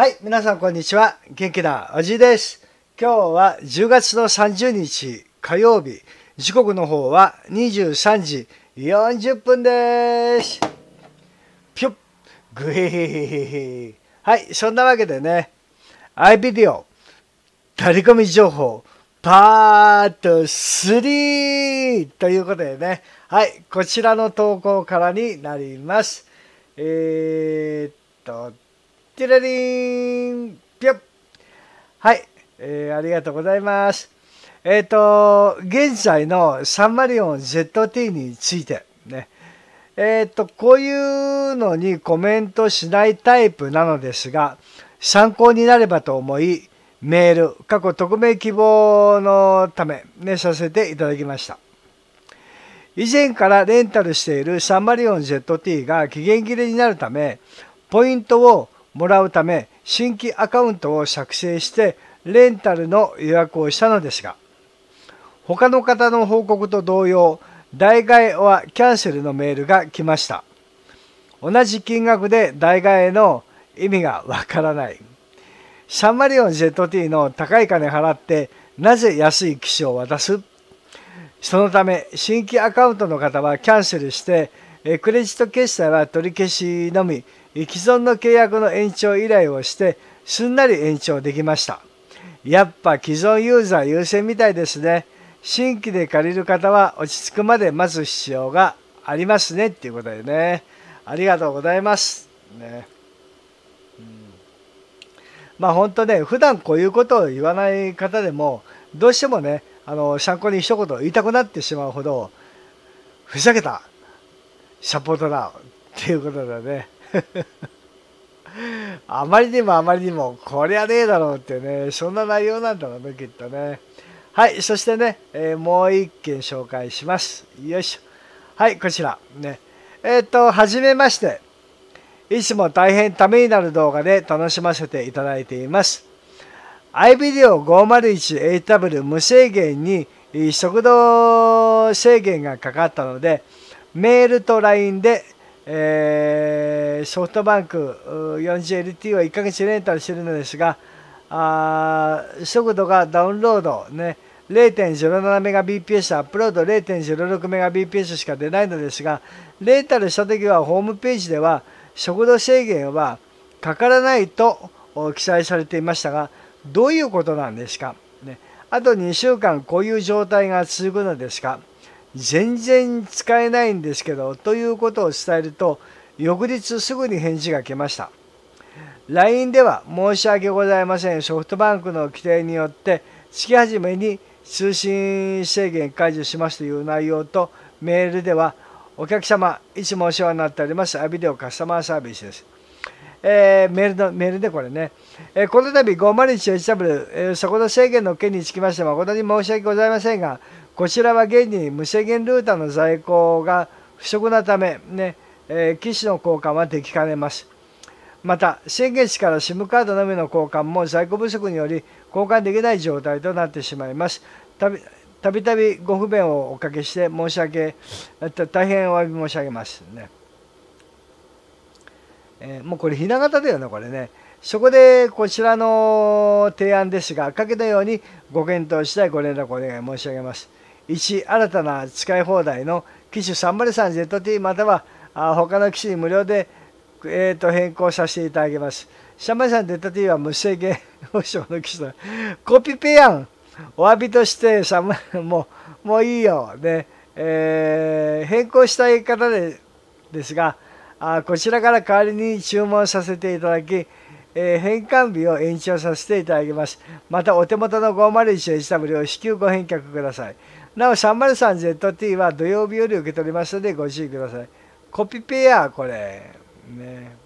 はい、皆さんこんにちは。元気なおじいです。今日は10月の30日火曜日。時刻の方は23時40分です。ぴょっ、ぐへへへへ。はい、そんなわけでね、iVideo、張り込情報、パート3ということでね、はい、こちらの投稿からになります。えー、っと、テレリンぴょはい、えー、ありがとうございます。えっ、と、現在のサンマリオン ZT についてね、えっ、と、こういうのにコメントしないタイプなのですが、参考になればと思い、メール、過去匿名希望のため、ね、させていただきました。以前からレンタルしているサンマリオン ZT が期限切れになるため、ポイントをもらうため、新規アカウントを作成して、レンタルの予約をしたのですが、他の方の報告と同様、代替えはキャンセルのメールが来ました。同じ金額で代替えの意味がわからない。サンマリオン ZT の高い金払ってなぜ安い機種を渡す？そのため新規アカウントの方はキャンセルしてクレジット決済は取り消しのみ既存の契約の延長依頼をしてすんなり延長できました。やっぱ既存ユーザー優先みたいですね。新規で借りる方は落ち着くまで待つ必要がありますねっていうことでね。ありがとうございます。ね。うん、まあ本当ね、普段こういうことを言わない方でも、どうしてもね、あの参考に一言言いたくなってしまうほど、ふざけたサポートだっていうことだね。あまりにもあまりにも、こりゃねえだろうってね、そんな内容なんだろうね、きっとね。はい、そしてね、えー、もう一件紹介します。よいしょ。はい、こちら。ね。えっ、と、はじめまして。いつも大変ためになる動画で楽しませていただいています。iVideo501AW 無制限に速度制限がかかったので、メールと LINE でえー、ソフトバンク 40LT を1ヶ月レンタルしているのですが、あ速度がダウンロード、ね、0.07Mbps、アップロード 0.06Mbps しか出ないのですが、レンタルしたときはホームページでは速度制限はかからないと記載されていましたが、どういうことなんですか、ね、あと2週間こういう状態が続くのですか。全然使えないんですけど、ということを伝えると、翌日すぐに返事が来ました。LINE では申し訳ございません。ソフトバンクの規定によって月始めに通信制限解除しますという内容とメールではお客様、いつもお世話になっております。アビデオカスタマーサービスです。えー、メールのメールでこれね、えー、この度 501HW、えー、速度制限の件につきまして誠に申し訳ございませんが、こちらは現に無制限ルーターの在庫が不足なため、ねえー、機種の交換はできかねます。また、先月から SIM カードのみの交換も在庫不足により交換できない状態となってしまいます。たびたびたびご不便をおかけして申し訳、大変お詫び申し上げますね。えー、もうこれ、ひな形だよね、これね。そこでこちらの提案ですが、かけたようにご検討したいご連絡をお願い申し上げます。1、新たな使い放題の機種 303ZT または他の機種に無料で、えー、と変更させていただきます。303ZT は無制限 保証の機種だ。コピペやんお詫びとしてもう、もういいよ。ねえー、変更したい方でですがあ、こちらから代わりに注文させていただき、えー、返還日を延長させていただきます。また、お手元の 501HW を至急ご返却ください。なお 303ZT は土曜日より受け取りますのでご注意ください。コピペや、これ。ね。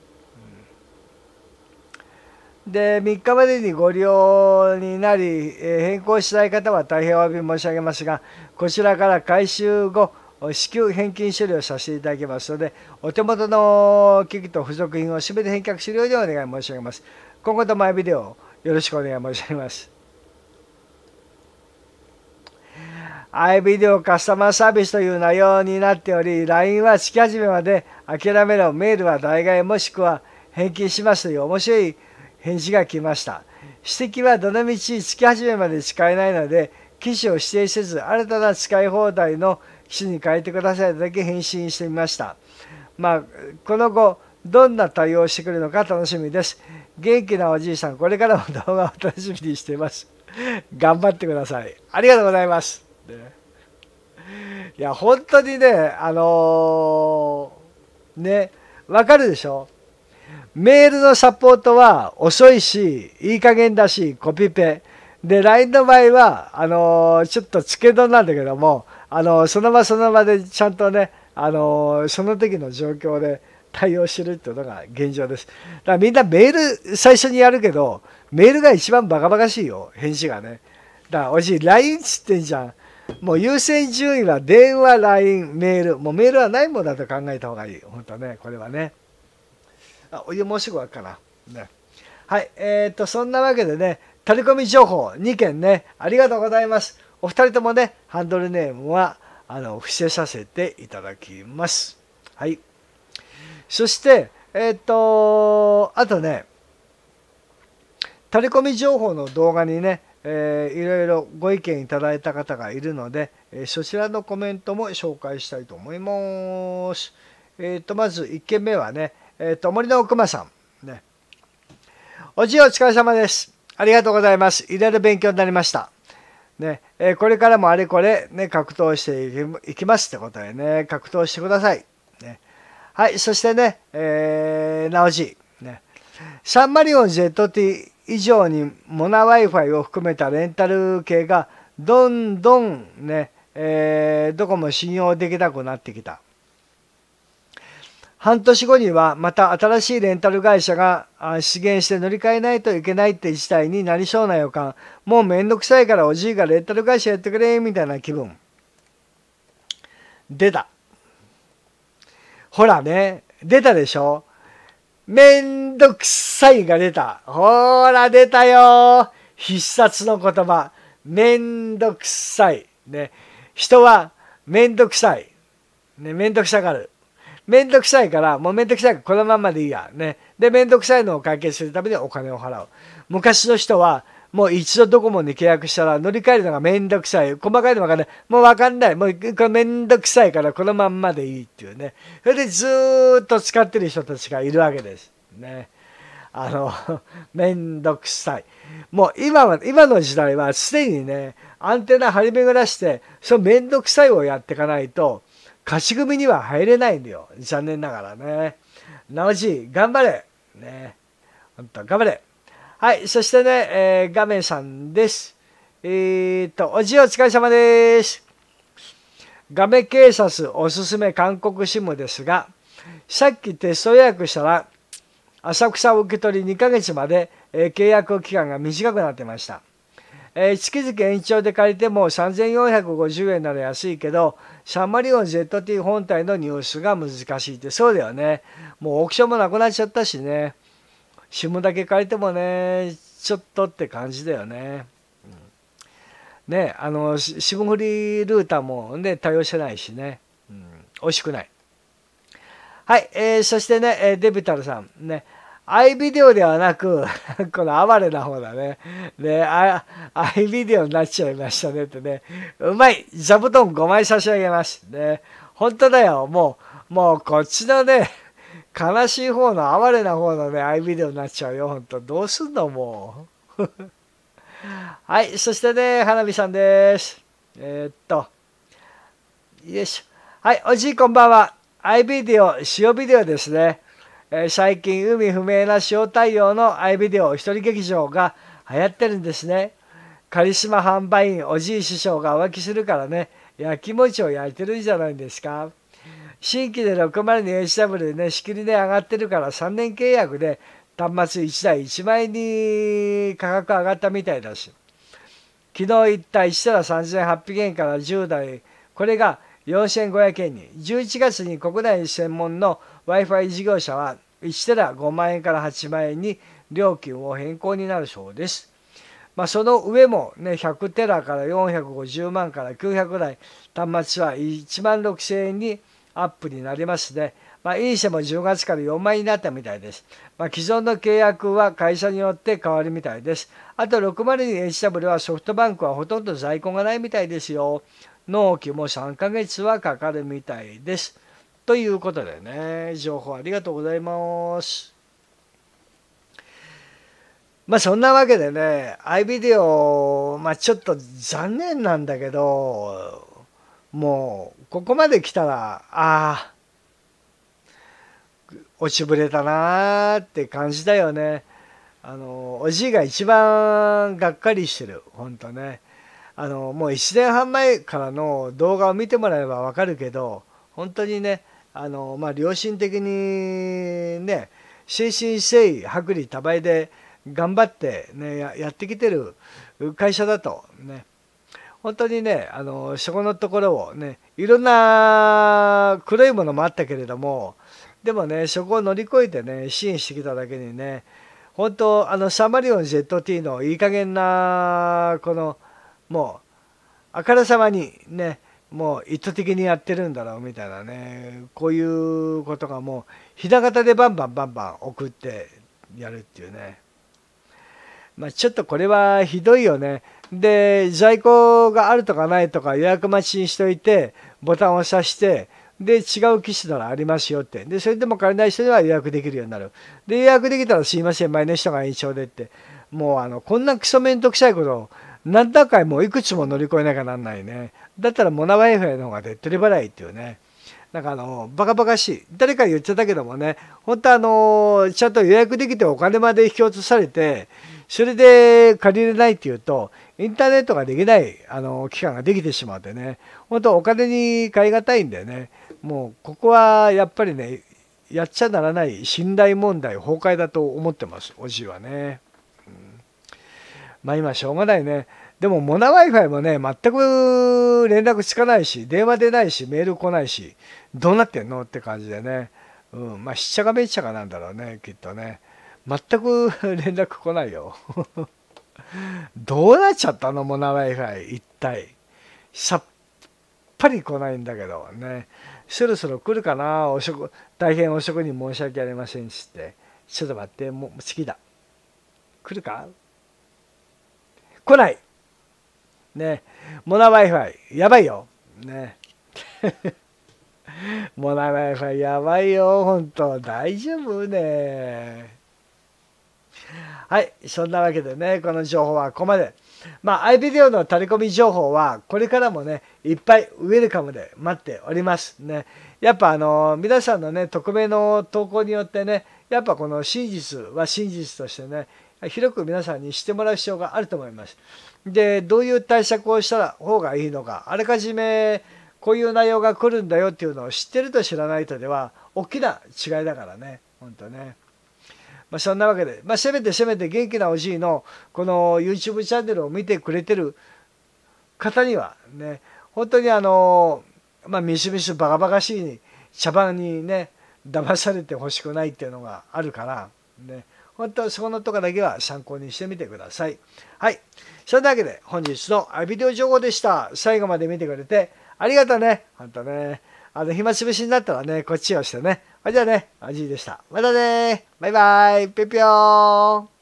で、3日までにご利用になり、え変更したい方は大変お詫び申し上げますが、こちらから回収後、支給返金処理をさせていただきますので、お手元の機器と付属品をすべて返却するようにお願い申し上げます。今後ともビデオよろしくお願い申し上げます。iVideo カスタマーサービスという内容になっており、LINE は月始めまで諦めろ、メールは代替もしくは返金しますという面白い返事が来ました。指摘はどのみち月始めまで使えないので、機種を指定せず、新たな使い放題の機種に変えてくださいだけ返信してみました。まあ、この後、どんな対応をしてくるのか楽しみです。元気なおじいさん、これからも動画を楽しみにしています。頑張ってください。ありがとうございます。いや、本当にね、あのー、ね、わかるでしょ？メールのサポートは遅いし、いい加減だし、コピペ。で、LINE の場合は、あのー、ちょっと付け丼なんだけども、あのー、その場その場でちゃんとね、あのその時の状況で対応してるっていうのが現状です。だからみんなメール最初にやるけど、メールが一番バカバカしいよ、返事がね。だから、おじい、LINE っつってんじゃん。もう優先順位は電話、LINE、メール。もうメールはないものだと考えた方がいい。本当ね、これはね。あ、お湯もうすぐわかな。ね。はい。えっ、と、そんなわけでね、タレコミ情報2件ね、ありがとうございます。お二人ともね、ハンドルネームは、あの、伏せさせていただきます。はい。そして、えっ、と、あとね、タレコミ情報の動画にね、えー、いろいろご意見いただいた方がいるので、えー、そちらのコメントも紹介したいと思います。え、ー、と、まず1件目はね、えっ、と、森の奥間さん。ね。おじいお疲れ様です。ありがとうございます。いろいろ勉強になりました。ね、えこれからもあれこれ、ね、格闘していきますってことでね、格闘してください。ね、はい、そしてね、えー、なおじ、ね、サンマリオン ZT 以上にモナ Wi-Fi を含めたレンタル系がどんどんね、えー、どこも信用できなくなってきた。半年後にはまた新しいレンタル会社が資源して乗り換えないといけないって事態になりそうな予感。もうめんどくさいからおじいがレンタル会社やってくれ、みたいな気分。出た。ほらね、出たでしょ？めんどくさいが出た。ほら、出たよ必殺の言葉。めんどくさい。ね。人はめんどくさい。ね、めんどくさがる。めんどくさいから、もうめんどくさいからこのままでいいや。ね。で、めんどくさいのを解決するためにお金を払う。昔の人は、もう一度ドコモに契約したら乗り換えるのがめんどくさい。細かいのわかんない。もうわかんない。もうこれめんどくさいからこのまんまでいいっていうね。それでずっと使ってる人たちがいるわけです。ね。あの、めんどくさい。もう今は、今の時代はすでにね、アンテナ張り巡らして、そのめんどくさいをやっていかないと、勝ち組には入れないんだよ。残念ながらね。なおじ、頑張れ。ね。本当頑張れ。はい。そしてね、えー、画面さんです。えー、っと、おじいお疲れ様です。画面警察おすすめ韓国 SIM ですが、さっきテスト予約したら、浅草受け取り2ヶ月まで、えー、契約期間が短くなってました。えー、月々延長で借りても3450円なら安いけど、サンマリオン ZT 本体の入手が難しいって、そうだよね。もうオークションもなくなっちゃったしね。SIM だけ借りてもね、ちょっとって感じだよね。うん、ね、あの、SIM フリールーターもね、対応してないしね。うん、美味しくない。はい、えー、そしてね、デビタルさん。ね、アイビデオではなく、この哀れな方だね。ね、アイビデオになっちゃいましたねってね。うまい座布団5枚差し上げます。ね。本当だよ。もう、もうこっちのね、悲しい方の哀れな方のね、アイビデオになっちゃうよ。本当どうすんのもう。はい。そしてね、花火さんです。えー、っと。よいしょ。はい。おじいこんばんは。アイビデオ、塩ビデオですね。え最近海不明な塩対応のアイビデオ一人劇場が流行ってるんですね。カリスマ販売員おじい師匠が浮気するからね、焼き餅を焼いてるんじゃないんですか。新規で 602HW でね、仕切りで上がってるから3年契約で端末1台1万円に価格上がったみたいだし。昨日行った1テラ3800円から10台、これが4500円に。11月に国内専門の Wi-Fi 事業者は1テラ5万円から8万円に料金を変更になるそうです。まあ、その上も、ね、100テラから450万から900台端末は1万6000円にアップになりますね。まあ、いいしても10月から4万円になったみたいです。まあ、既存の契約は会社によって変わるみたいです。あと 602HW はソフトバンクはほとんど在庫がないみたいですよ。納期も3ヶ月はかかるみたいです。ということでね、情報ありがとうございます。まあそんなわけでね、iVideo、まあちょっと残念なんだけど、もうここまで来たら、ああ、落ちぶれたなーって感じだよね。あの、おじいが一番がっかりしてる、ほんとね。あの、もう1年半前からの動画を見てもらえばわかるけど、本当にね、あの、まあ、良心的にね、心身誠意、薄利多売で頑張ってね、やってきてる会社だとね、本当にね、あの、そこのところをね、いろんな黒いものもあったけれども、でもね、そこを乗り越えてね、支援してきただけにね、本当、あの、サマリオン ZT のいい加減な、この、もう、あからさまにね、もう意図的にやってるんだろうみたいなね、こういうことがもう、ひな形でバンバンバンバン送ってやるっていうね。まあ、ちょっとこれはひどいよね。で、在庫があるとかないとか予約待ちにしといて、ボタンを押して、で、違う機種ならありますよって。で、それでも借りない人には予約できるようになる。で、予約できたらすいません、前の人が延長でって。もう、あの、こんなクソめんどくさいことを何段階もいくつも乗り越えなきゃなんないね。だったらモナワイファイの方が手っ取り早いっていうね。なんかあの、バカバカしい。誰か言っちゃったけどもね、本当あの、ちゃんと予約できてお金まで引き落とされて、それで借りれないっていうと、インターネットができないあの期間ができてしまってね、本当お金に買い難いんだよね。もうここはやっぱりね、やっちゃならない信頼問題崩壊だと思ってます、おじいはね。まあ今しょうがないね。でもモナ Wi-Fi もね、全く連絡つかないし、電話出ないし、メール来ないし、どうなってんのって感じでね。うん、まあ、しっちゃかめっちゃかなんだろうね、きっとね。全く 連絡来ないよ。どうなっちゃったのモナ Wi-Fi 一体。さっぱり来ないんだけど。ね。そろそろ来るかな。お食、大変お食に申し訳ありませんしって。ちょっと待って、もう好きだ。来るか？来ない。ね。モナ Wi-Fi やばいよ。ね。モナ Wi-Fi やばいよ。本当。大丈夫ね。はいそんなわけでねこの情報はここまでまあ iVideo のタレコミ情報はこれからもねいっぱいウェルカムで待っておりますねやっぱあの皆さんのね匿名の投稿によってねやっぱこの真実は真実としてね広く皆さんにしてもらう必要があると思います。で、どういう対策をした方がいいのか、あらかじめこういう内容が来るんだよっていうのを知ってると知らないとでは、大きな違いだからね、本当ね。まあ、そんなわけで、まあ、せめてせめて元気なおじいのこの YouTube チャンネルを見てくれてる方にはね、本当にあの、まあ、ミスミスバカバカしい茶番にね、騙されてほしくないっていうのがあるから、ね、本当はそこのとこだけは参考にしてみてください。はい。それだけで本日のビデオ情報でした。最後まで見てくれてありがとうね。ほんとね。あの、暇つぶしになったらね、こっちをしてね。じゃあね、おじいでした。またねバイバイ。ぴょぴょーん。